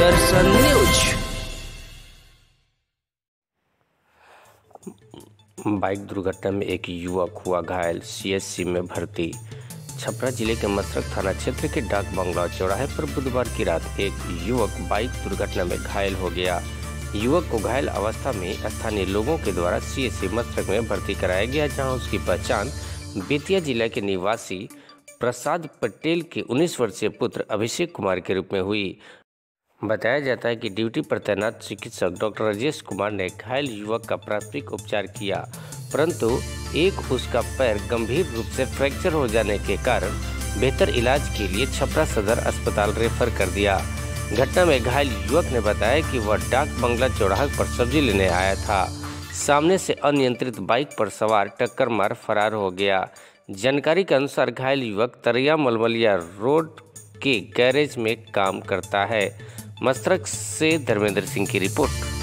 दर्शन news. Bike दुर्घटना में एक युवक हुआ घायल सीएससी में भर्ती। छपरा ज़िले के मसरक थाना क्षेत्र के डाक बंगला चौराहे पर बुधवार की रात एक युवक बाइक दुर्घटना में घायल हो गया। युवक को घायल अवस्था में स्थानीय लोगों के द्वारा सीएससी मसरक में भर्ती कराया गया, जहाँ उसकी पहचान बेतिया जिला के निवासी प्रसाद पटेल के 19 वर्षीय पुत्र अभिषेक कुमार के रूप में हुई। बताया जाता है कि ड्यूटी पर तैनात चिकित्सक डॉक्टर राजेश कुमार ने घायल युवक का प्राथमिक उपचार किया, परंतु एक उसका पैर गंभीर रूप से फ्रैक्चर हो जाने के कारण बेहतर इलाज के लिए छपरा सदर अस्पताल रेफर कर दिया। घटना में घायल युवक ने बताया कि वह डाक बंगला चौराहा पर सब्ज़ी लेने आया था। सामने से अनियंत्रित बाइक पर सवार टक्कर मार फरार हो गया। जानकारी के अनुसार घायल युवक तरिया मलमलिया रोड के गैरेज में काम करता है। मस्तरक से धर्मेंद्र सिंह की रिपोर्ट।